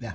Yeah.